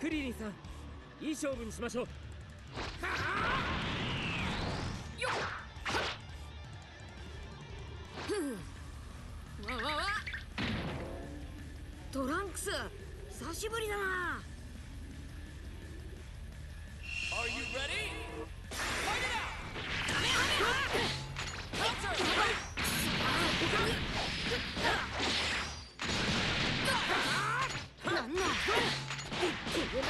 クリリンさんいい勝負にしましょう。わわわ。トランクス久しぶりだな。Are you ready? Fight it out! ここ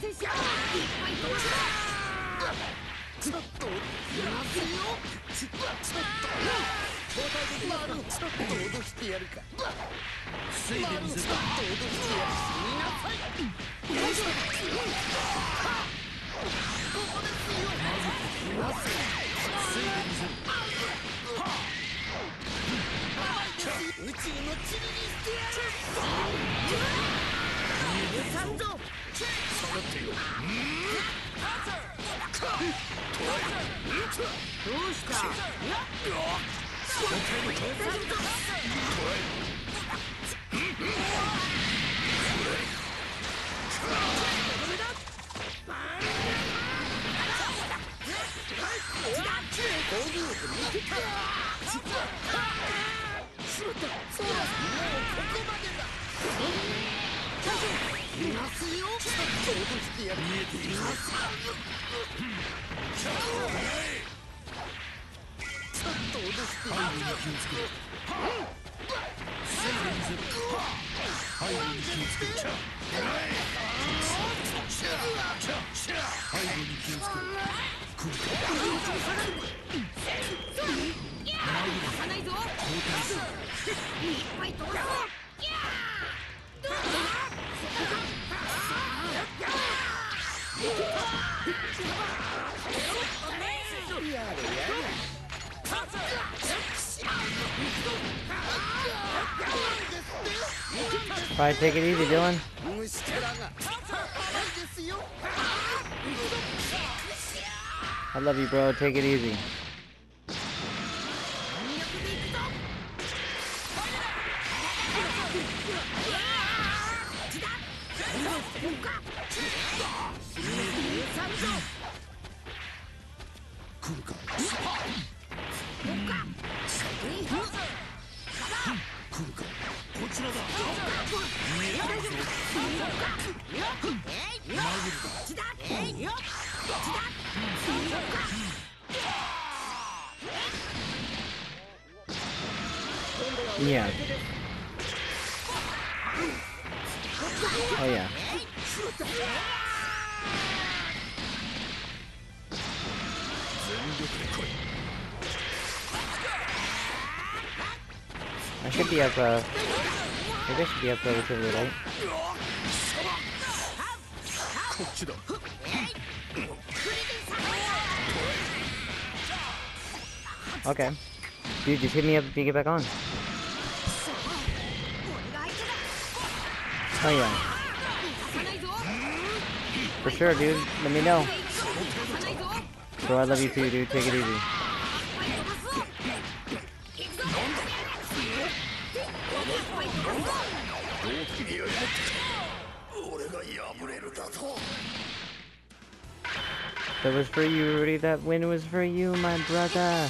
ですよどうした？防御力見てたしまったそうだもうここまでだいます背後に気をつけろ防い。でみせる背後に気をつけろ背後に気をつけろ来るか出さないぞ交代するいっぱい飛ばそ Probably take it easy, Dylan. I love you, bro. Take it easy. Yeah. Oh yeah. I should be up, uh... Maybe I should be up relatively late. こっちだ Okay. Dude, just hit me up if you get back on. Oh yeah. For sure, dude. Let me know. Bro, I love you too, dude. Take it easy. That was for you, Rudy. That win was for you, my brother.